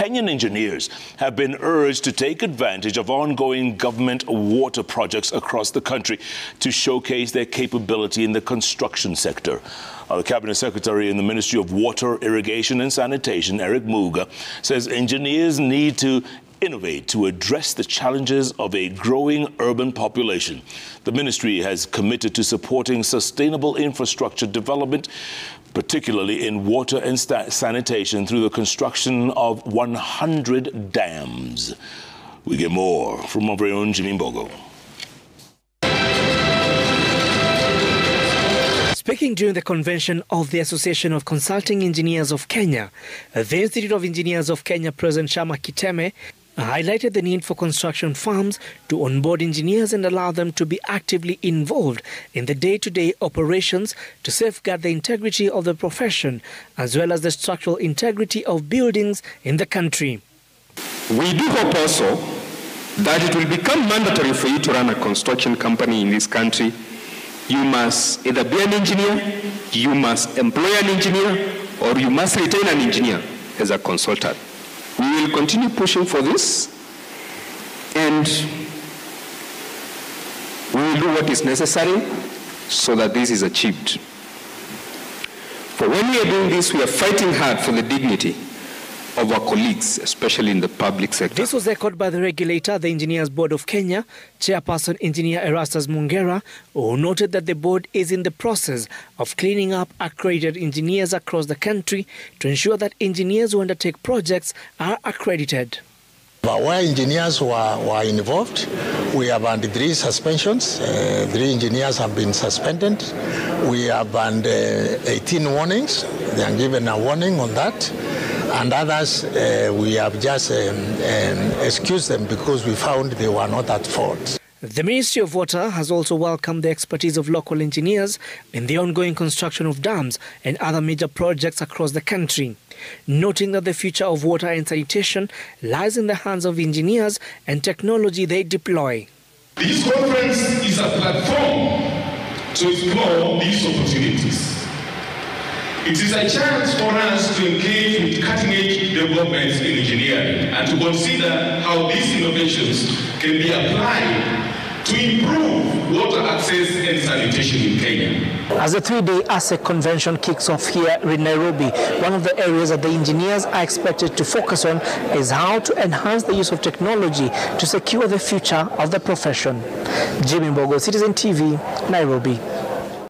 Kenyan engineers have been urged to take advantage of ongoing government water projects across the country to showcase their capability in the construction sector. Uh, the Cabinet Secretary in the Ministry of Water, Irrigation and Sanitation, Erick Muuga, says engineers need to innovate to address the challenges of a growing urban population. The ministry has committed to supporting sustainable infrastructure development, particularly in water and sanitation, through the construction of 100 dams. We get more from our very own Jimmy Mbogo. Speaking during the convention of the Association of Consulting Engineers of Kenya, the Institute of Engineers of Kenya President Shammah Kiteme highlighted the need for construction firms to onboard engineers and allow them to be actively involved in the day-to-day operations to safeguard the integrity of the profession as well as the structural integrity of buildings in the country. We do hope also that it will become mandatory for you to run a construction company in this country. You must either be an engineer, you must employ an engineer, or you must retain an engineer as a consultant. We will continue pushing for this and we will do what is necessary so that this is achieved. For when we are doing this, we are fighting hard for the dignity of our colleagues, especially in the public sector. This was echoed by the regulator, the Engineers Board of Kenya, Chairperson Engineer Erastus Mungera, who noted that the board is in the process of cleaning up accredited engineers across the country to ensure that engineers who undertake projects are accredited. But where engineers were, were involved, we have had three suspensions. Uh, three engineers have been suspended. We have had uh, 18 warnings. They are given a warning on that and others uh, we have just um, um, excused them because we found they were not at fault. The Ministry of Water has also welcomed the expertise of local engineers in the ongoing construction of dams and other major projects across the country, noting that the future of water and sanitation lies in the hands of engineers and technology they deploy. This conference is a platform to explore these opportunities. It is a chance for us to engage with cutting-edge developments in engineering and to consider how these innovations can be applied to improve water access and sanitation in Kenya. As the three-day ACEK convention kicks off here in Nairobi, one of the areas that the engineers are expected to focus on is how to enhance the use of technology to secure the future of the profession. Jimmy Mbogo, Citizen TV, Nairobi.